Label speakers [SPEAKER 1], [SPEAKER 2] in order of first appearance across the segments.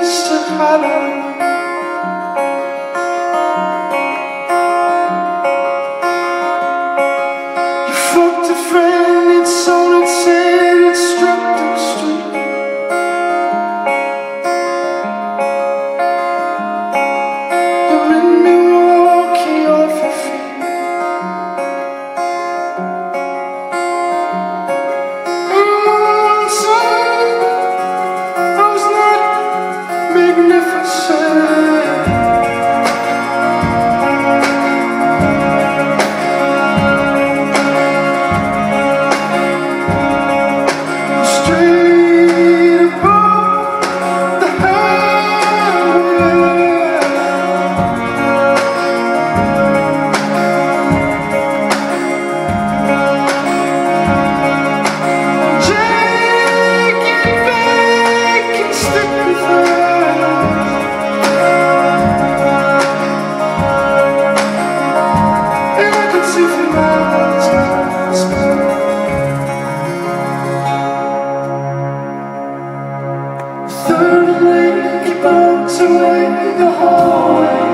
[SPEAKER 1] used to away in the hallway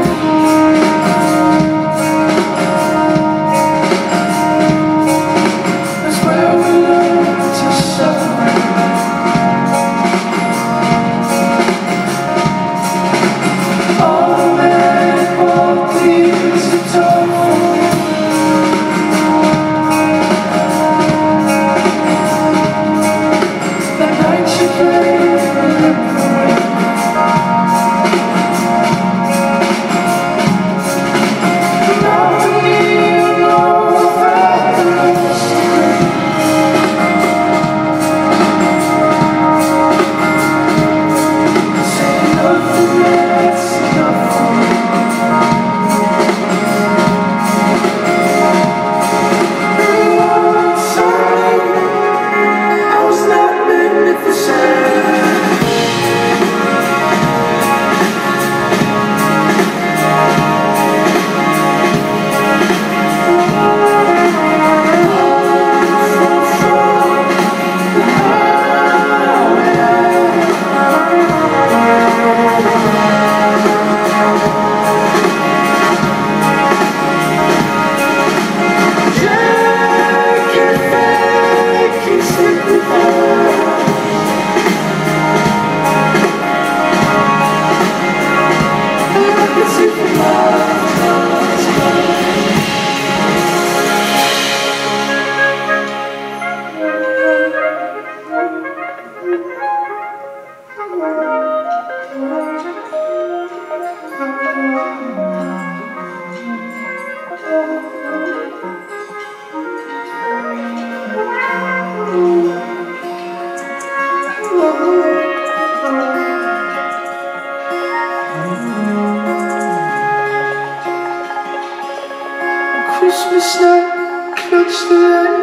[SPEAKER 1] Christmas night, clutch the light,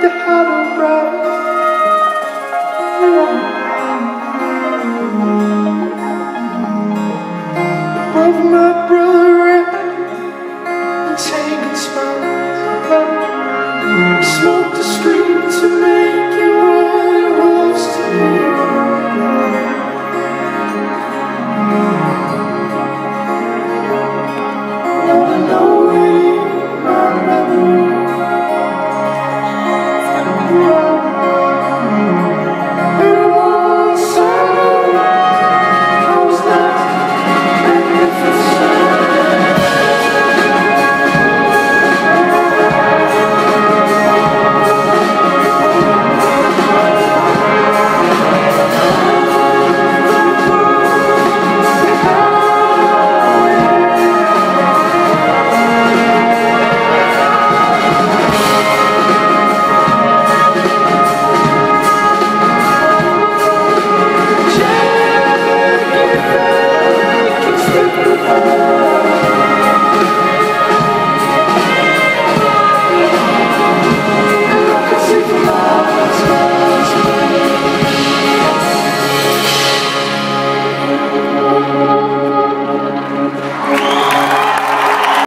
[SPEAKER 1] the hollow bright.